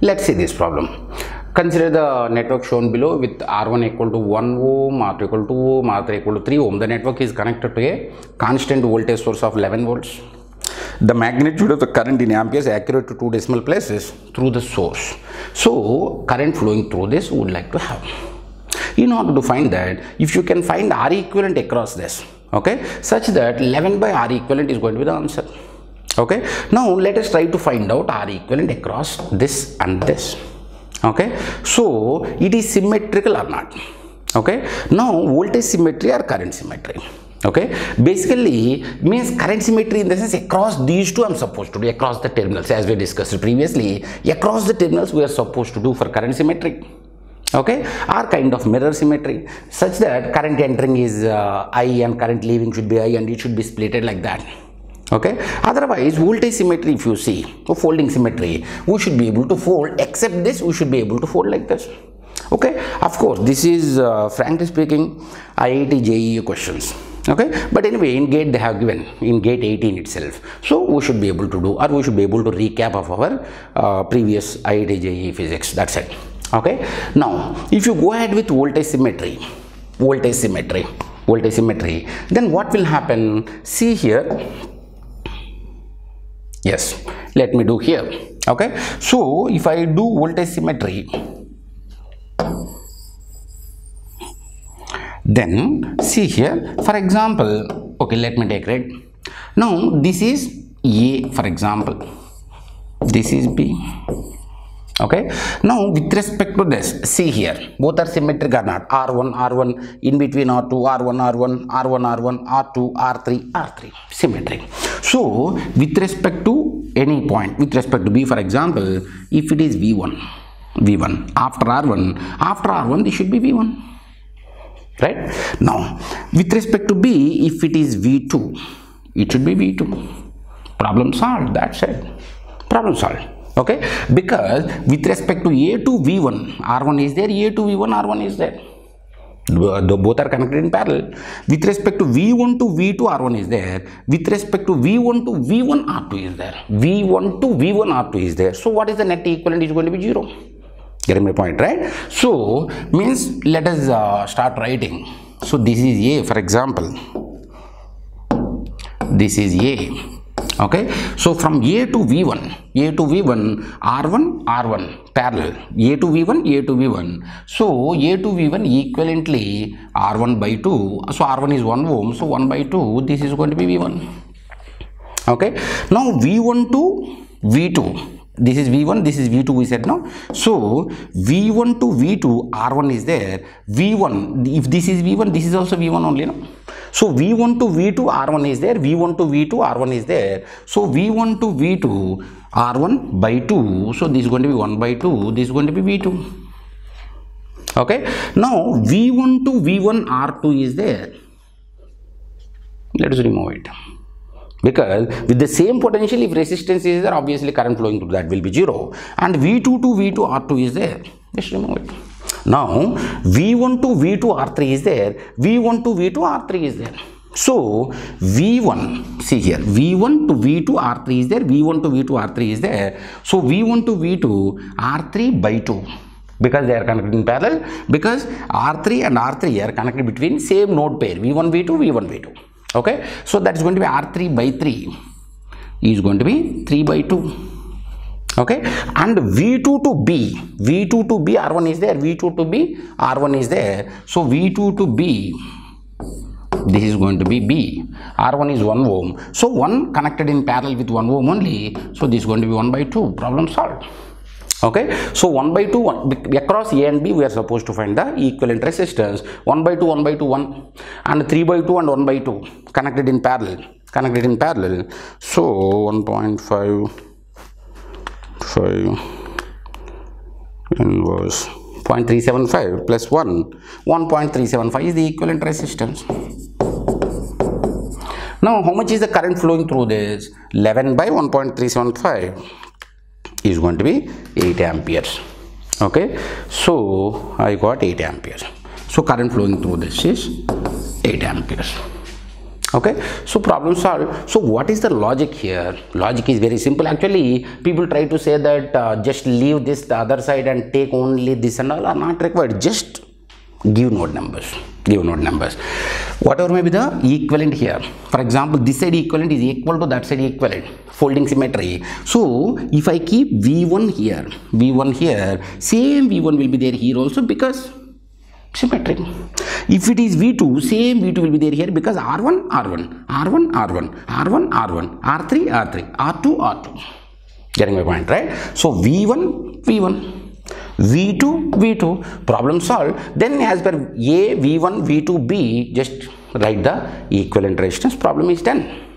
let's see this problem. Consider the network shown below with r1 equal to 1 ohm r2 equal to 2 ohm r3 equal to 3 ohm. The network is connected to a constant voltage source of 11 volts. The magnitude of the current in amperes accurate to two decimal places through the source. So current flowing through this would like to have. In order to find that if you can find r equivalent across this okay such that 11 by r equivalent is going to be the answer okay? Now let us try to find out r equivalent across this and this. Okay? So it is symmetrical or not? Okay? Now voltage symmetry or current symmetry? Okay? Basically means current symmetry in the sense across these two i'm supposed to do across the terminals as we discussed previously across the terminals we are supposed to do for current symmetry. Okay? Or kind of mirror symmetry such that current entering is uh, i and current leaving should be i and it should be splitted like that okay? Otherwise voltage symmetry if you see or folding symmetry we should be able to fold. Except this we should be able to fold like this. Okay? Of course this is uh, frankly speaking iit jee questions. Okay? But anyway in gate they have given in gate 18 itself. So we should be able to do or we should be able to recap of our uh, previous iit jee physics. That's it. Okay? Now if you go ahead with voltage symmetry voltage symmetry voltage symmetry then what will happen? See here yes. Let me do here. Okay. So if i do voltage symmetry then see here for example okay let me take right now this is a for example. This is b. Okay. Now with respect to this see here both are symmetric or not? R1 r1 in between r2 r1 r1 r1 r1 r2 r3 r3 symmetric so with respect to any point with respect to b for example if it is v1 v1 after r1 after r1 this should be v1 right? Now with respect to b if it is v2 it should be v2 problem solved that's it. Problem solved okay? Because with respect to a to v1 r1 is there a to v1 r1 is there. the both are connected in parallel with respect to v1 to v2 r1 is there. With respect to v1 to v1 r2 is there. V1 to v1 r2 is there. So what is the net equivalent is going to be zero? Getting my point right? So means let us uh, start writing. So this is a for example. This is a okay? So from a to v1 a to v1 r1 r1 parallel. A to v1 a to v1 so a to v1 equivalently r1 by 2 so r1 is 1 ohm. So 1 by 2 this is going to be v1 okay? Now v1 to v2 this is v1 this is v2 we said no? So v1 to v2 r1 is there. V1 if this is v1 this is also v1 only no? So v1 to v2 r1 is there. V1 to v2 r1 is there. So v1 to v2 r1 by 2 so this is going to be 1 by 2 this is going to be v2 okay? Now v1 to v1 r2 is there. Let us remove it because with the same potential if resistance is there obviously current flowing through that will be zero. And v2 to v2 r2 is there. Just remove it. Now v1 to v2 r3 is there. V1 to v2 r3 is there. So v1 see here v1 to v2 r3 is there v1 to v2 r3 is there. So v1 to v2 r3 by 2 because they are connected in parallel. Because r3 and r3 are connected between same node pair v1 v2 v1 v2 okay? So that is going to be r3 by 3 is going to be 3 by 2 okay? And v2 to b v2 to b r1 is there v2 to b r1 is there. So v2 to b this is going to be b. R1 is 1 ohm. So 1 connected in parallel with 1 ohm only. So this is going to be 1 by 2 problem solved okay? So 1 by 2 one, across a and b we are supposed to find the equivalent resistance. 1 by 2 1 by 2 1 and 3 by 2 and 1 by 2 connected in parallel connected in parallel. So 1.5 5 inverse 0.375 plus 1 1.375 is the equivalent resistance. Now how much is the current flowing through this? 11 by 1.375 is going to be 8 amperes. Okay? So i got 8 amperes. So current flowing through this is 8 amperes. Okay? So problem solved. So what is the logic here? Logic is very simple. Actually people try to say that uh, just leave this the other side and take only this and all are not required. Just give node numbers. Give node numbers whatever may be the equivalent here. For example this side equivalent is equal to that side equivalent. Folding symmetry. So if i keep v1 here v1 here same v1 will be there here also because symmetric if it is v2 same v2 will be there here because r1 r1 r1 r1 r1 r1 r3 r3 r2 r2 getting my point right? So v1 v1 v2 v2 problem solved. Then as per a v1 v2 b just write the equivalent resistance. Problem is done